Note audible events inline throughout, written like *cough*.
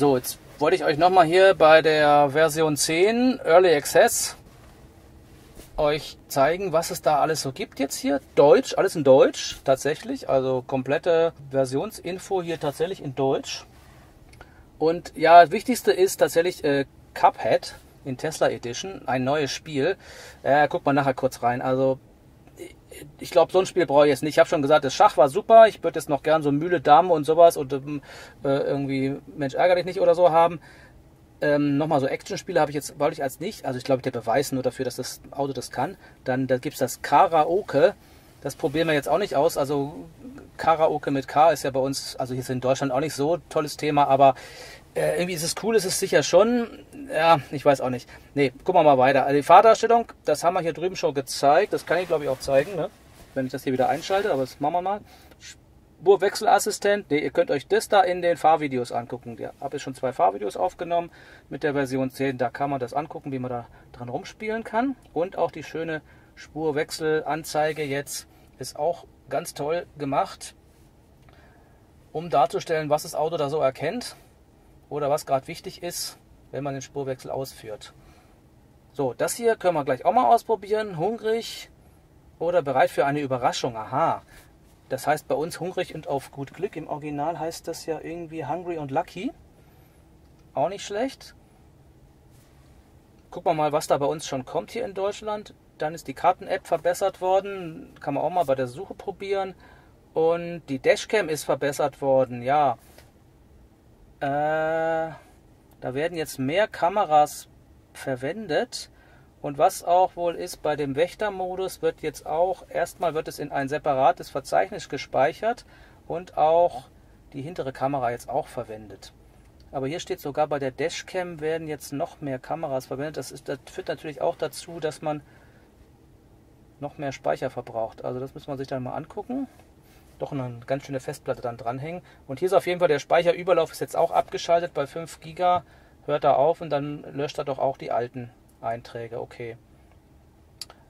So, jetzt wollte ich euch nochmal hier bei der Version 10 Early Access euch zeigen, was es da alles so gibt jetzt hier. Deutsch, alles in Deutsch tatsächlich. Also komplette Versionsinfo hier tatsächlich in Deutsch. Und ja, das Wichtigste ist tatsächlich äh, Cuphead in Tesla Edition, ein neues Spiel. Äh, guckt mal nachher kurz rein. Also ich glaube, so ein Spiel brauche ich jetzt nicht. Ich habe schon gesagt, das Schach war super. Ich würde jetzt noch gern so Mühle, Dame und sowas und ähm, äh, irgendwie Mensch ärger dich nicht oder so haben. Ähm, Nochmal so Action-Spiele habe ich jetzt, wollte ich als nicht. Also ich glaube, der Beweis nur dafür, dass das Auto das kann. Dann da gibt es das Karaoke. Das probieren wir jetzt auch nicht aus. Also Karaoke mit K ist ja bei uns, also hier in Deutschland auch nicht so tolles Thema, aber äh, irgendwie ist es cool, ist es sicher schon. Ja, ich weiß auch nicht. Nee, gucken wir mal weiter. Also die Fahrdarstellung, das haben wir hier drüben schon gezeigt. Das kann ich glaube ich auch zeigen, ne? wenn ich das hier wieder einschalte, aber das machen wir mal. Spurwechselassistent, nee, ihr könnt euch das da in den Fahrvideos angucken. Ich habe jetzt schon zwei Fahrvideos aufgenommen mit der Version 10. Da kann man das angucken, wie man da dran rumspielen kann. Und auch die schöne Spurwechselanzeige jetzt ist auch ganz toll gemacht, um darzustellen, was das Auto da so erkennt oder was gerade wichtig ist, wenn man den Spurwechsel ausführt. So, das hier können wir gleich auch mal ausprobieren. Hungrig oder bereit für eine Überraschung. Aha, das heißt bei uns hungrig und auf gut Glück. Im Original heißt das ja irgendwie hungry und lucky. Auch nicht schlecht. Gucken wir mal, was da bei uns schon kommt hier in Deutschland. Dann ist die Karten-App verbessert worden. Kann man auch mal bei der Suche probieren. Und die Dashcam ist verbessert worden. Ja. Äh, da werden jetzt mehr Kameras verwendet. Und was auch wohl ist, bei dem Wächtermodus wird jetzt auch, erstmal wird es in ein separates Verzeichnis gespeichert und auch die hintere Kamera jetzt auch verwendet. Aber hier steht sogar bei der Dashcam werden jetzt noch mehr Kameras verwendet. Das, ist, das führt natürlich auch dazu, dass man noch mehr Speicher verbraucht. Also das muss man sich dann mal angucken. Doch eine ganz schöne Festplatte dann dranhängen. Und hier ist auf jeden Fall der Speicherüberlauf ist jetzt auch abgeschaltet bei 5 GB. Hört er auf und dann löscht er doch auch die alten Einträge, okay.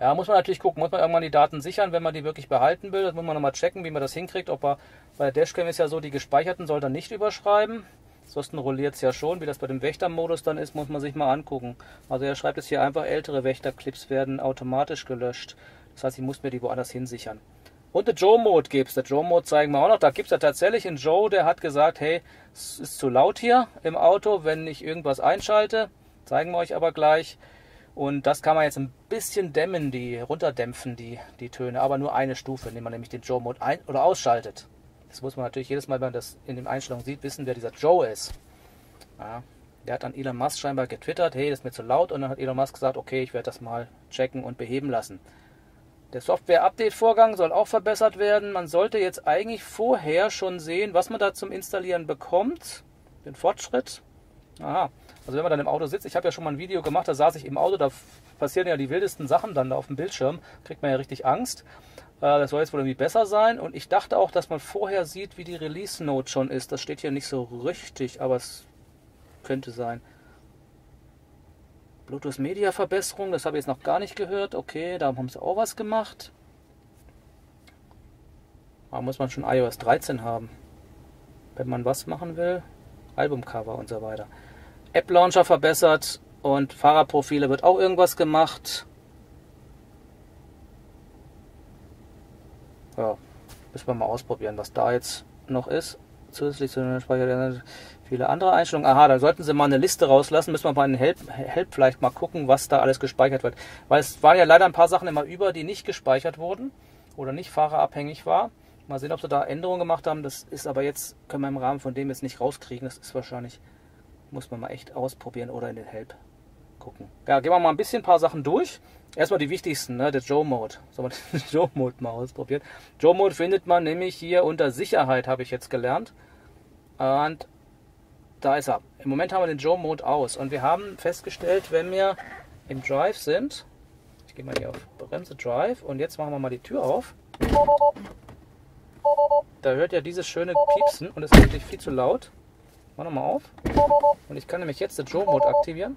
Ja, muss man natürlich gucken, muss man irgendwann die Daten sichern, wenn man die wirklich behalten will. Das muss man nochmal checken, wie man das hinkriegt. Ob er, bei der Dashcam ist ja so, die gespeicherten soll er nicht überschreiben. Ansonsten rolliert es ja schon. Wie das bei dem Wächtermodus dann ist, muss man sich mal angucken. Also er schreibt es hier einfach, ältere Wächterclips werden automatisch gelöscht. Das heißt, ich muss mir die woanders hinsichern. Und der Joe-Mode gibt es. Der Joe-Mode zeigen wir auch noch. Da gibt es ja tatsächlich einen Joe, der hat gesagt, hey, es ist zu laut hier im Auto, wenn ich irgendwas einschalte. Zeigen wir euch aber gleich. Und das kann man jetzt ein bisschen dämmen, die runterdämpfen, die, die Töne, aber nur eine Stufe, indem man nämlich den Joe-Mode ein- oder ausschaltet. Das muss man natürlich jedes Mal, wenn man das in den Einstellungen sieht, wissen, wer dieser Joe ist. Ja, der hat an Elon Musk scheinbar getwittert, hey, das ist mir zu laut. Und dann hat Elon Musk gesagt, okay, ich werde das mal checken und beheben lassen. Der Software-Update-Vorgang soll auch verbessert werden. Man sollte jetzt eigentlich vorher schon sehen, was man da zum Installieren bekommt. Den Fortschritt. Aha, also wenn man dann im Auto sitzt, ich habe ja schon mal ein Video gemacht, da saß ich im Auto, da passieren ja die wildesten Sachen dann da auf dem Bildschirm, kriegt man ja richtig Angst. Äh, das soll jetzt wohl irgendwie besser sein und ich dachte auch, dass man vorher sieht, wie die Release Note schon ist. Das steht hier nicht so richtig, aber es könnte sein. Bluetooth Media Verbesserung, das habe ich jetzt noch gar nicht gehört. Okay, da haben sie auch was gemacht. Da muss man schon iOS 13 haben, wenn man was machen will. Albumcover und so weiter. App Launcher verbessert und Fahrerprofile wird auch irgendwas gemacht. Ja, müssen wir mal ausprobieren, was da jetzt noch ist. Zusätzlich zu den Speicher viele andere Einstellungen. Aha, da sollten sie mal eine Liste rauslassen. Müssen wir mal in Help, Help vielleicht mal gucken, was da alles gespeichert wird. Weil es waren ja leider ein paar Sachen immer über, die nicht gespeichert wurden oder nicht fahrerabhängig war. Mal sehen, ob sie da Änderungen gemacht haben. Das ist aber jetzt, können wir im Rahmen von dem jetzt nicht rauskriegen. Das ist wahrscheinlich muss man mal echt ausprobieren oder in den Help gucken. Ja, gehen wir mal ein bisschen ein paar Sachen durch. Erstmal die wichtigsten, ne? der Joe-Mode. *laughs* Sollen wir den Joe-Mode mal ausprobieren? Joe-Mode findet man nämlich hier unter Sicherheit, habe ich jetzt gelernt. Und da ist er. Im Moment haben wir den Joe-Mode aus. Und wir haben festgestellt, wenn wir im Drive sind, ich gehe mal hier auf Bremse Drive und jetzt machen wir mal die Tür auf. Da hört ja dieses schöne Piepsen und es ist natürlich viel zu laut. Mach nochmal auf. Und ich kann nämlich jetzt den Joe-Mode aktivieren.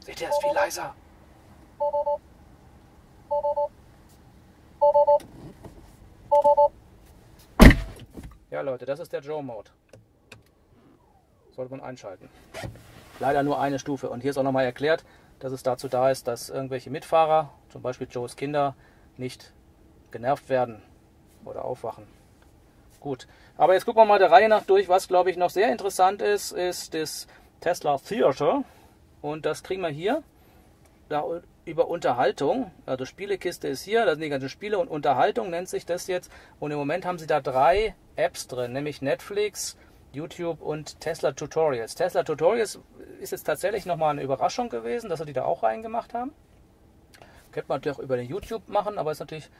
Seht ihr, ist viel leiser. Ja, Leute, das ist der Joe-Mode. Sollte man einschalten. Leider nur eine Stufe. Und hier ist auch nochmal erklärt, dass es dazu da ist, dass irgendwelche Mitfahrer, zum Beispiel Joes Kinder, nicht genervt werden oder aufwachen. Gut, aber jetzt gucken wir mal der Reihe nach durch. Was, glaube ich, noch sehr interessant ist, ist das Tesla Theater. Und das kriegen wir hier da über Unterhaltung. Also Spielekiste ist hier, da sind die ganzen Spiele und Unterhaltung nennt sich das jetzt. Und im Moment haben sie da drei Apps drin, nämlich Netflix, YouTube und Tesla Tutorials. Tesla Tutorials ist jetzt tatsächlich nochmal eine Überraschung gewesen, dass sie die da auch reingemacht haben. Könnte man natürlich auch über den YouTube machen, aber ist natürlich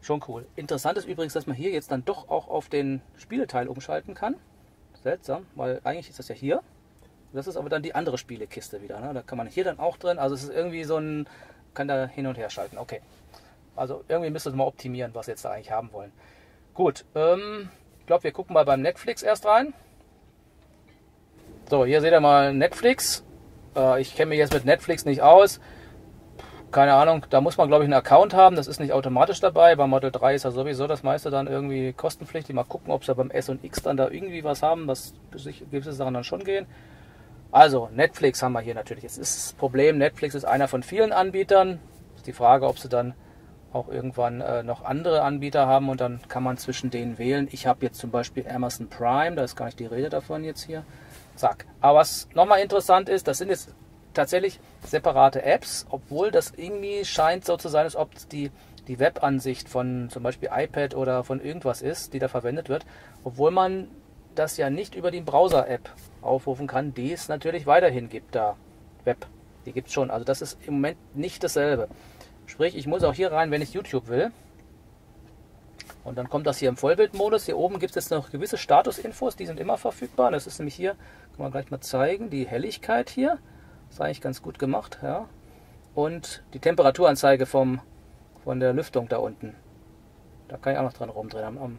schon cool. Interessant ist übrigens, dass man hier jetzt dann doch auch auf den Spieleteil umschalten kann. Seltsam, weil eigentlich ist das ja hier. Das ist aber dann die andere Spielekiste wieder. Ne? Da kann man hier dann auch drin. Also es ist irgendwie so ein, kann da hin und her schalten. Okay. Also irgendwie müsste es mal optimieren, was wir jetzt da eigentlich haben wollen. Gut, ähm, ich glaube, wir gucken mal beim Netflix erst rein. So, hier seht ihr mal Netflix. Äh, ich kenne mich jetzt mit Netflix nicht aus. Keine Ahnung, da muss man glaube ich einen Account haben. Das ist nicht automatisch dabei. Bei Model 3 ist ja sowieso das meiste dann irgendwie kostenpflichtig. Mal gucken, ob sie beim S und X dann da irgendwie was haben, was gewisse Sachen dann schon gehen. Also, Netflix haben wir hier natürlich. Jetzt ist das Problem, Netflix ist einer von vielen Anbietern. Ist die Frage, ob sie dann auch irgendwann äh, noch andere Anbieter haben und dann kann man zwischen denen wählen. Ich habe jetzt zum Beispiel Amazon Prime, da ist gar nicht die Rede davon jetzt hier. Zack. Aber was nochmal interessant ist, das sind jetzt tatsächlich separate Apps, obwohl das irgendwie scheint so zu sein, als ob die, die Webansicht von zum Beispiel iPad oder von irgendwas ist, die da verwendet wird, obwohl man das ja nicht über die Browser-App aufrufen kann, die es natürlich weiterhin gibt da. Web, die gibt es schon. Also das ist im Moment nicht dasselbe. Sprich, ich muss auch hier rein, wenn ich YouTube will. Und dann kommt das hier im Vollbildmodus. Hier oben gibt es jetzt noch gewisse Statusinfos, die sind immer verfügbar. Das ist nämlich hier, kann man gleich mal zeigen, die Helligkeit hier. Das ist eigentlich ganz gut gemacht. Ja. Und die Temperaturanzeige vom, von der Lüftung da unten. Da kann ich auch noch dran rumdrehen. Am, am,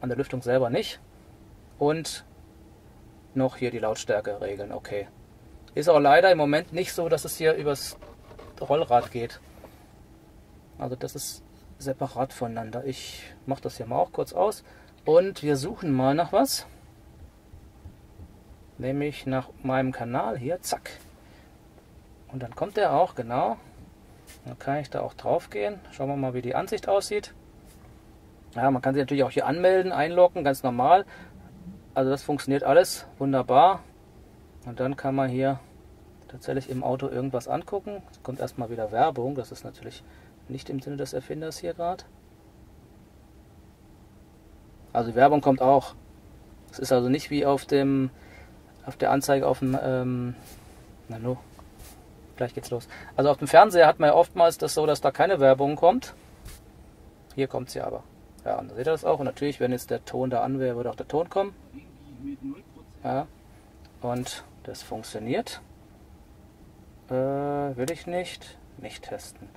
an der Lüftung selber nicht. Und noch hier die Lautstärke regeln. Okay. Ist auch leider im Moment nicht so, dass es hier übers Rollrad geht. Also das ist separat voneinander. Ich mache das hier mal auch kurz aus. Und wir suchen mal nach was. Nämlich nach meinem Kanal hier. Zack. Und dann kommt der auch, genau. Dann kann ich da auch drauf gehen. Schauen wir mal, wie die Ansicht aussieht. Ja, man kann sich natürlich auch hier anmelden, einloggen, ganz normal. Also das funktioniert alles wunderbar. Und dann kann man hier tatsächlich im Auto irgendwas angucken. Es kommt erstmal wieder Werbung. Das ist natürlich nicht im Sinne des Erfinders hier gerade. Also die Werbung kommt auch. Es ist also nicht wie auf dem auf der Anzeige auf dem ähm, na no, gleich geht's los. Also auf dem Fernseher hat man ja oftmals das so, dass da keine Werbung kommt. Hier kommt sie aber. Ja, und da seht ihr das auch. Und natürlich, wenn jetzt der Ton da an wäre, würde auch der Ton kommen. Ja. Und das funktioniert. Äh, will ich nicht. Nicht testen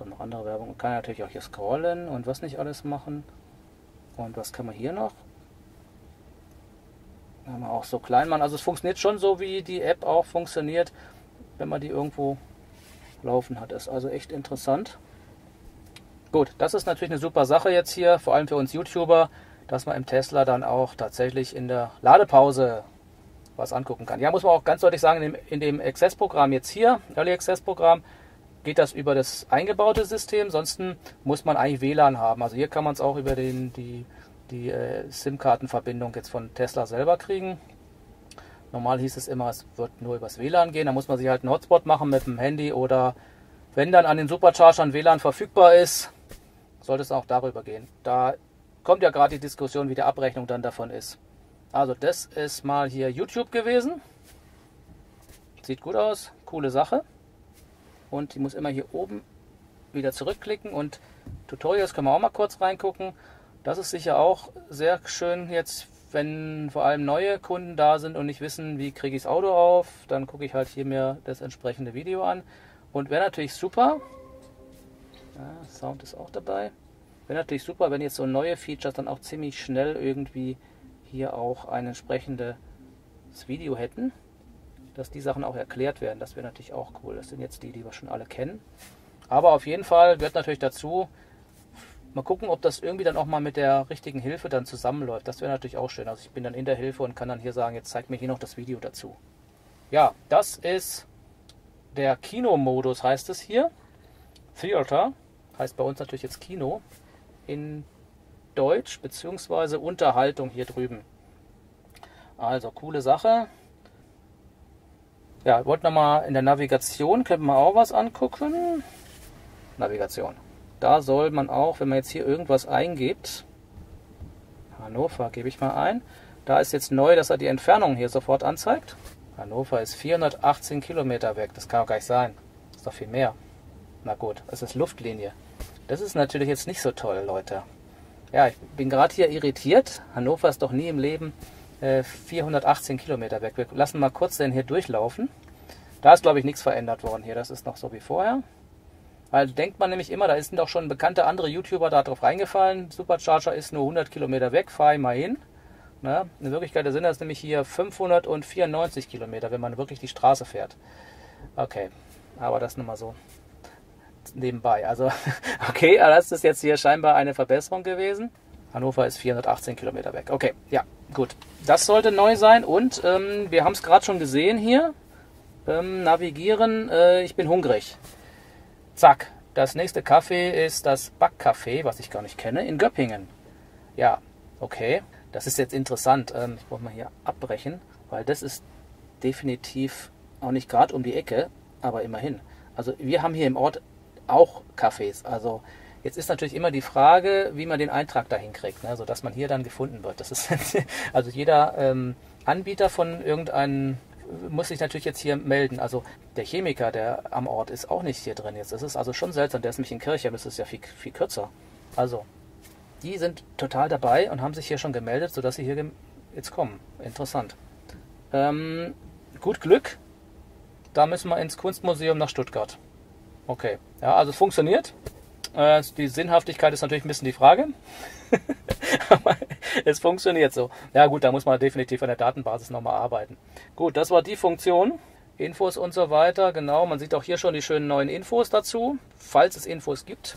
kommt noch andere Werbung. Man kann natürlich auch hier scrollen und was nicht alles machen. Und was kann man hier noch? Kann man auch so klein machen. Also es funktioniert schon so, wie die App auch funktioniert, wenn man die irgendwo laufen hat. Ist also echt interessant. Gut, das ist natürlich eine super Sache jetzt hier, vor allem für uns YouTuber, dass man im Tesla dann auch tatsächlich in der Ladepause was angucken kann. Ja, muss man auch ganz deutlich sagen, in dem, in dem Access-Programm jetzt hier, Early Access-Programm, geht das über das eingebaute System, ansonsten muss man eigentlich WLAN haben. Also hier kann man es auch über den, die, die äh, SIM-Kartenverbindung jetzt von Tesla selber kriegen. Normal hieß es immer, es wird nur übers WLAN gehen. Da muss man sich halt einen Hotspot machen mit dem Handy oder wenn dann an den Superchargern WLAN verfügbar ist, sollte es auch darüber gehen. Da kommt ja gerade die Diskussion, wie die Abrechnung dann davon ist. Also das ist mal hier YouTube gewesen. Sieht gut aus, coole Sache und ich muss immer hier oben wieder zurückklicken und Tutorials können wir auch mal kurz reingucken. Das ist sicher auch sehr schön jetzt, wenn vor allem neue Kunden da sind und nicht wissen, wie kriege ich das Auto auf, dann gucke ich halt hier mir das entsprechende Video an. Und wäre natürlich super, ja, Sound ist auch dabei, wäre natürlich super, wenn jetzt so neue Features dann auch ziemlich schnell irgendwie hier auch ein entsprechendes Video hätten dass die Sachen auch erklärt werden. Das wäre natürlich auch cool. Das sind jetzt die, die wir schon alle kennen. Aber auf jeden Fall gehört natürlich dazu, Mal gucken, ob das irgendwie dann auch mal mit der richtigen Hilfe dann zusammenläuft. Das wäre natürlich auch schön. Also ich bin dann in der Hilfe und kann dann hier sagen, jetzt zeigt mir hier noch das Video dazu. Ja, das ist der Kinomodus, heißt es hier. Theater heißt bei uns natürlich jetzt Kino in Deutsch beziehungsweise Unterhaltung hier drüben. Also coole Sache. Ja, wollte nochmal in der Navigation, können wir auch was angucken. Navigation. Da soll man auch, wenn man jetzt hier irgendwas eingibt, Hannover gebe ich mal ein, da ist jetzt neu, dass er die Entfernung hier sofort anzeigt. Hannover ist 418 Kilometer weg, das kann auch gar nicht sein. Das ist doch viel mehr. Na gut, das ist Luftlinie. Das ist natürlich jetzt nicht so toll, Leute. Ja, ich bin gerade hier irritiert. Hannover ist doch nie im Leben äh, 418 Kilometer weg. Wir lassen mal kurz den hier durchlaufen. Da ist, glaube ich, nichts verändert worden hier. Das ist noch so wie vorher. Weil denkt man nämlich immer, da sind doch schon bekannte andere YouTuber da drauf reingefallen. Supercharger ist nur 100 Kilometer weg, fahr ich mal hin. Na, in Wirklichkeit sind das nämlich hier 594 Kilometer, wenn man wirklich die Straße fährt. Okay, aber das nur mal so nebenbei. Also, *laughs* okay, das ist jetzt hier scheinbar eine Verbesserung gewesen. Hannover ist 418 Kilometer weg. Okay, ja, gut. Das sollte neu sein und ähm, wir haben es gerade schon gesehen hier. Ähm, navigieren, äh, ich bin hungrig. Zack, das nächste Café ist das Backcafé, was ich gar nicht kenne, in Göppingen. Ja, okay. Das ist jetzt interessant. Ähm, ich muss mal hier abbrechen, weil das ist definitiv auch nicht gerade um die Ecke, aber immerhin. Also wir haben hier im Ort auch Cafés. Also jetzt ist natürlich immer die Frage, wie man den Eintrag dahin kriegt, ne? sodass man hier dann gefunden wird. Das ist *laughs* also jeder ähm, Anbieter von irgendeinem muss sich natürlich jetzt hier melden. Also der Chemiker, der am Ort ist, auch nicht hier drin jetzt. Das ist also schon seltsam. Der ist nämlich in Kirche, aber das ist ja viel, viel kürzer. Also, die sind total dabei und haben sich hier schon gemeldet, sodass sie hier jetzt kommen. Interessant. Ähm, gut Glück. Da müssen wir ins Kunstmuseum nach Stuttgart. Okay. Ja, also es funktioniert. Äh, die Sinnhaftigkeit ist natürlich ein bisschen die Frage. *laughs* Aber es funktioniert so. Ja gut, da muss man definitiv an der Datenbasis nochmal arbeiten. Gut, das war die Funktion. Infos und so weiter. Genau, man sieht auch hier schon die schönen neuen Infos dazu, falls es Infos gibt.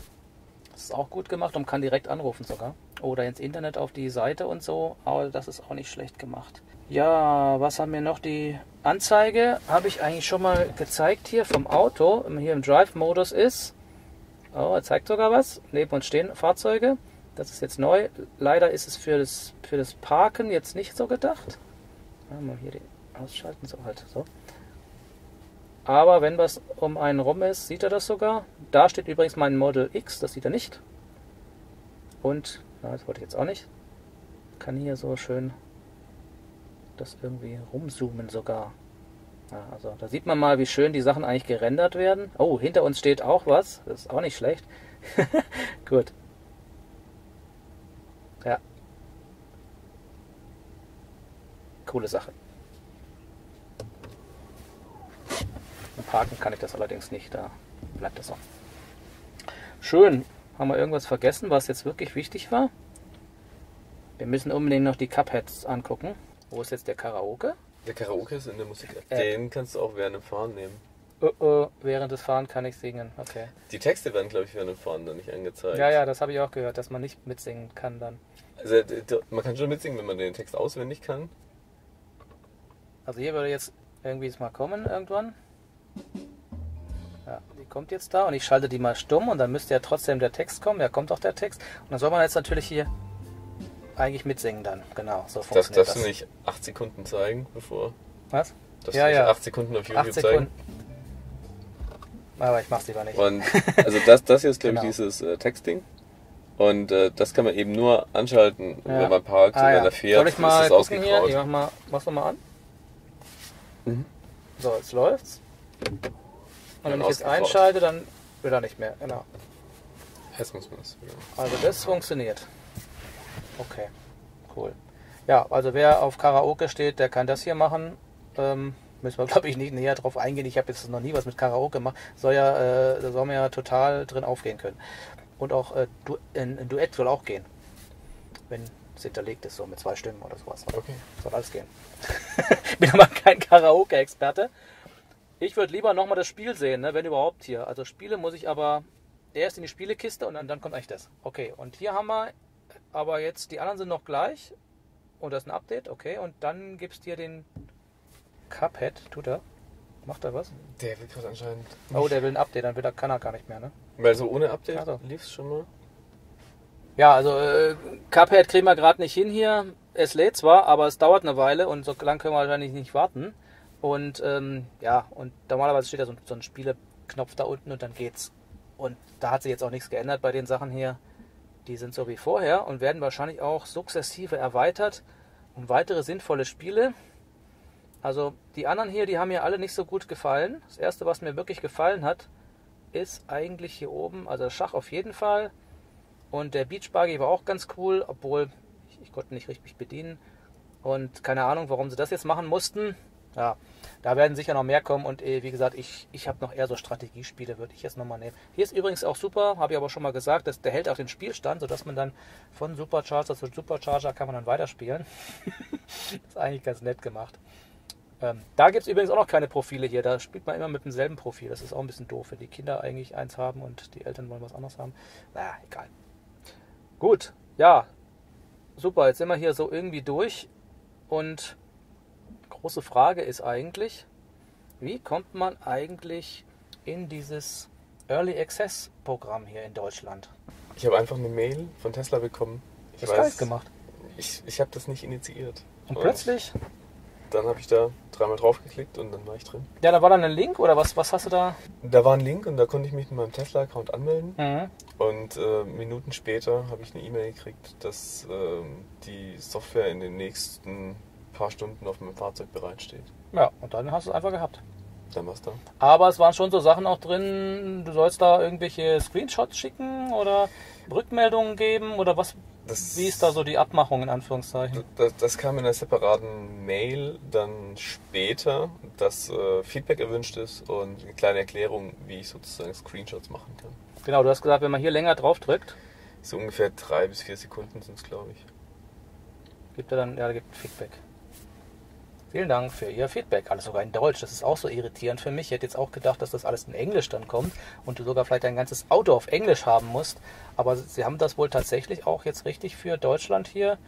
Das ist auch gut gemacht und kann direkt anrufen sogar. Oder ins Internet auf die Seite und so. Aber das ist auch nicht schlecht gemacht. Ja, was haben wir noch? Die Anzeige habe ich eigentlich schon mal gezeigt hier vom Auto, wenn man hier im Drive-Modus ist. Oh, er zeigt sogar was. Neben uns stehen Fahrzeuge. Das ist jetzt neu. Leider ist es für das, für das Parken jetzt nicht so gedacht. Mal hier den ausschalten, so halt, so. Aber wenn was um einen rum ist, sieht er das sogar. Da steht übrigens mein Model X, das sieht er nicht. Und, na, das wollte ich jetzt auch nicht. Kann hier so schön das irgendwie rumzoomen sogar. Ja, also da sieht man mal, wie schön die Sachen eigentlich gerendert werden. Oh, hinter uns steht auch was. Das ist auch nicht schlecht. *laughs* Gut. Ja. Coole Sache. Im Parken kann ich das allerdings nicht. Da bleibt das auch. Schön. Haben wir irgendwas vergessen, was jetzt wirklich wichtig war? Wir müssen unbedingt noch die Cupheads angucken. Wo ist jetzt der Karaoke? Der Karaoke ist in der Musik. Äh. Den kannst du auch während dem Fahren nehmen. Oh, oh, während des Fahren kann ich singen. Okay. Die Texte werden, glaube ich, während dem Fahren dann nicht angezeigt. Ja, ja, das habe ich auch gehört, dass man nicht mitsingen kann dann. Also man kann schon mitsingen, wenn man den Text auswendig kann. Also hier würde jetzt irgendwie es mal kommen irgendwann. Ja, die kommt jetzt da und ich schalte die mal stumm und dann müsste ja trotzdem der Text kommen. Ja, kommt auch der Text. Und dann soll man jetzt natürlich hier eigentlich mitsingen dann. Genau, so funktioniert das. Darfst das. du nicht 8 Sekunden zeigen, bevor... Was? Dass ja, du ja. 8 Sekunden auf YouTube zeigen? Aber ich mach's lieber nicht. Und, *laughs* also das, das hier ist, glaube genau. ich, dieses äh, Texting. Und äh, das kann man eben nur anschalten, ja. wenn man parkt ah, und wenn er fährt. Soll ich mal gucken hier? Ich mach mal, mach's mal an. Mhm. So, jetzt läuft's. Und wenn ich jetzt einschalte, dann will er nicht mehr. Genau. Jetzt muss man. Genau. Also das funktioniert. Okay, cool. Ja, also wer auf Karaoke steht, der kann das hier machen. Ähm, müssen wir, *laughs* glaube ich, nicht näher drauf eingehen. Ich habe jetzt noch nie was mit Karaoke gemacht. Soll ja, äh, da soll man ja total drin aufgehen können. Und auch äh, du, ein, ein, Duett soll auch gehen. Wenn es hinterlegt ist, so mit zwei Stimmen oder sowas. Okay. Soll alles gehen. ich *laughs* bin aber kein Karaoke-Experte. Ich würde lieber nochmal das Spiel sehen, ne, wenn überhaupt hier. Also Spiele muss ich aber erst in die Spielekiste und dann, dann kommt eigentlich das. Okay, und hier haben wir, aber jetzt die anderen sind noch gleich. Und das ist ein Update, okay. Und dann gibst dir den Cuphead, tut er? Macht er was? Der will gerade anscheinend. Oh, der will ein Update, dann will er, kann er gar nicht mehr, ne? Weil so ohne Update Also. lief es schon mal. Ja, also äh, Cuphead kriegen wir gerade nicht hin hier. Es lädt zwar, aber es dauert eine Weile und so lange können wir wahrscheinlich nicht warten. Und ähm, ja, und normalerweise steht da so, ein- so ein Spieleknopf da unten und dann geht's. Und da hat sich jetzt auch nichts geändert bei den Sachen hier. Die sind so wie vorher und werden wahrscheinlich auch sukzessive erweitert um weitere sinnvolle Spiele. Also die anderen hier, die haben mir alle nicht so gut gefallen. Das erste, was mir wirklich gefallen hat, ist eigentlich hier oben, also Schach auf jeden Fall. Und der Beach Buggy war auch ganz cool, obwohl ich, ich konnte nicht richtig bedienen. Und keine Ahnung, warum sie das jetzt machen mussten. Ja, da werden sicher noch mehr kommen. Und äh, wie gesagt, ich, ich habe noch eher so Strategiespiele, würde ich jetzt nochmal nehmen. Hier ist übrigens auch super, habe ich aber schon mal gesagt, dass der hält auch den Spielstand, sodass man dann von Supercharger zu Supercharger kann man dann weiterspielen. *laughs* ist eigentlich ganz nett gemacht. Ähm, da gibt es übrigens auch noch keine Profile hier. Da spielt man immer mit demselben Profil. Das ist auch ein bisschen doof, wenn die Kinder eigentlich eins haben und die Eltern wollen was anderes haben. Na, egal. Gut, ja, super. Jetzt sind wir hier so irgendwie durch. Und große Frage ist eigentlich, wie kommt man eigentlich in dieses Early Access Programm hier in Deutschland? Ich habe einfach eine Mail von Tesla bekommen. Ich Das geil gemacht. Ich, ich habe das nicht initiiert. Und plötzlich, Dann habe ich da dreimal draufgeklickt und dann war ich drin. ja, da war dann ein Link oder was, was hast du da? Da war ein Link und da konnte ich mich mit meinem Tesla-Account anmelden. Mhm. Und äh, Minuten später habe ich eine E-Mail gekriegt, dass ähm, die Software in den nächsten paar Stunden auf meinem Fahrzeug bereitsteht. Ja, und dann hast du es einfach gehabt. Dann war's da. Aber es waren schon so Sachen auch drin, du sollst da irgendwelche Screenshots schicken oder Rückmeldungen geben oder was? Das, Wie ist da so die Abmachung in Anführungszeichen? Das, das kam in einer separaten Mail dann später, dass äh, Feedback erwünscht ist und eine kleine Erklärung, wie ich sozusagen Screenshots machen kann. Genau, du hast gesagt, wenn man hier länger drauf drückt, So ungefähr drei bis vier Sekunden sind es, glaube ich. gibt er dann, ja, gibt Feedback. Vielen Dank für Ihr Feedback. Alles sogar in Deutsch. Das ist auch so irritierend für mich. Ich hätte jetzt auch gedacht, dass das alles in Englisch dann kommt und du sogar vielleicht dein ganzes Auto auf Englisch haben musst. Aber Sie haben das wohl tatsächlich auch jetzt richtig für Deutschland hier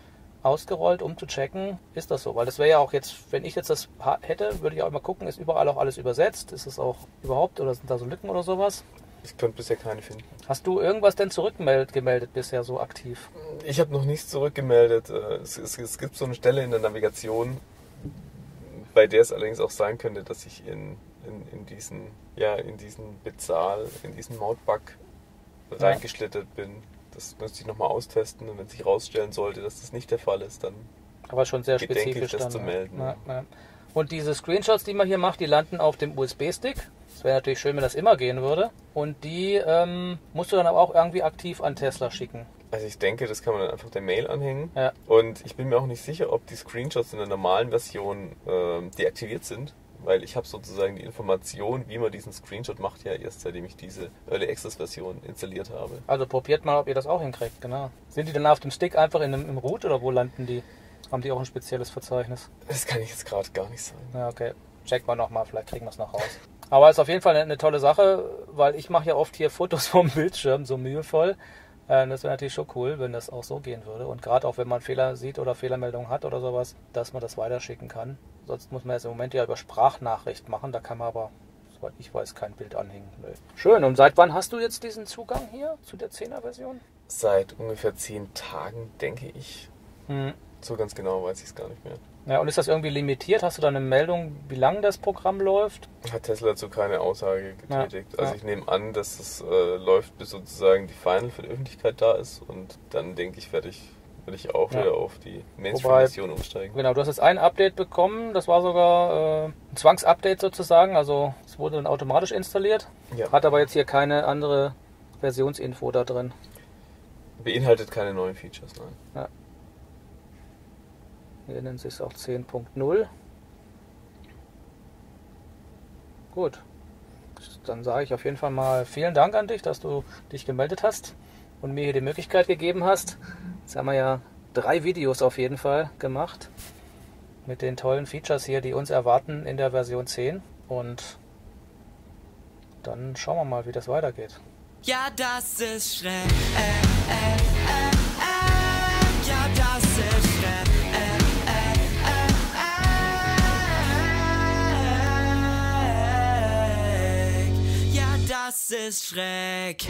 ausgerollt, um zu checken, ist das so? Weil das wäre ja auch jetzt, wenn ich jetzt das hätte, würde ich auch mal gucken, ist überall auch alles übersetzt? Ist es auch überhaupt oder sind da so Lücken oder sowas? Ich konnte bisher keine finden. Hast du irgendwas denn zurückgemeldet gemeldet bisher so aktiv? Ich habe noch nichts zurückgemeldet. Äh, Es, es, es gibt so eine Stelle in der Navigation, bei der es allerdings auch sein könnte, dass ich in, in, in diesen, ja, in diesen Bezahl, in diesen Mautbug reingeschlittert bin. Das müsste ich nochmal austesten und wenn sich herausstellen sollte, dass das nicht der Fall ist, dann Aber schon sehr spezifisch das dann. zu ja. melden, Ja, ja. Und diese Screenshots, die man hier macht, die landen auf dem USB-Stick. Es wäre natürlich schön, wenn das immer gehen würde. Und die ähm, musst du dann aber auch irgendwie aktiv an Tesla schicken. Also ich denke, das kann man dann einfach der Mail anhängen. Ja. Und ich bin mir auch nicht sicher, ob die Screenshots in der normalen Version ähm, deaktiviert sind, weil ich habe sozusagen die Information, wie man diesen Screenshot macht, ja erst seitdem ich diese Early Access Version installiert habe. Also probiert mal, ob ihr das auch hinkriegt, genau. Sind die dann auf dem Stick einfach in einem, im Root oder wo landen die? Haben die auch ein spezielles Verzeichnis? Das kann ich jetzt gerade gar nicht sagen. Ja, okay. Check mal nochmal, vielleicht kriegen wir es noch raus. Aber ist auf jeden Fall eine, eine tolle Sache, weil ich mache ja oft hier Fotos *laughs* vom Bildschirm, so mühevoll. Äh, Das wäre natürlich schon cool, wenn das auch so gehen würde. Und gerade auch wenn man Fehler sieht oder Fehlermeldungen hat oder sowas, dass man das weiterschicken kann. Sonst muss man jetzt im Moment ja über Sprachnachricht machen. Da kann man aber, soweit ich weiß, kein Bild anhängen. Nö. Schön. Und seit wann hast du jetzt diesen Zugang hier zu der 10er-Version? Seit ungefähr zehn Tagen, denke ich. Hm. So ganz genau weiß ich es gar nicht mehr. Ja, und ist das irgendwie limitiert? Hast du da eine Meldung, wie lange das Programm läuft? Hat Tesla dazu keine Aussage getätigt. Ja, also ja. ich nehme an, dass es äh, läuft, bis sozusagen die Final für die Öffentlichkeit da ist und dann denke ich, werde ich, werde ich auch Ja. wieder auf die Mainstream-Version umsteigen. Genau, du hast jetzt ein Update bekommen, das war sogar äh, ein Zwangsupdate sozusagen, also es wurde dann automatisch installiert, hat aber jetzt hier keine andere Versionsinfo da drin. Beinhaltet keine neuen Features, nein. Hier nennt sich es auch 10.0. Gut, dann sage ich auf jeden Fall mal vielen Dank an dich, dass du dich gemeldet hast und mir hier die Möglichkeit gegeben hast. Jetzt haben wir ja drei Videos auf jeden Fall gemacht mit den tollen Features hier, die uns erwarten in der Version 10 und dann schauen wir mal, wie das weitergeht. Ja, das ist Schreck. Äh, äh, äh, äh. Das ist Schreck.